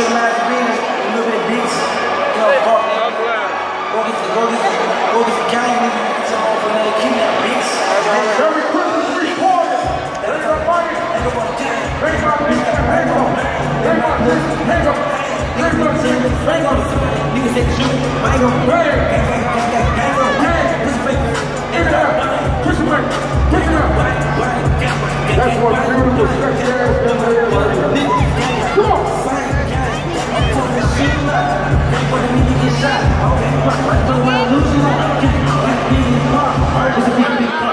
Sugar Max Venus, a little bit beats. You fuck. Go get the, go get the, go get the gang, nigga. Get some another king that beats. Money. Ain't no money. There ain't no money. There ain't no money. There ain't no money. There ain't no money. There ain't no money. Você fica deitado.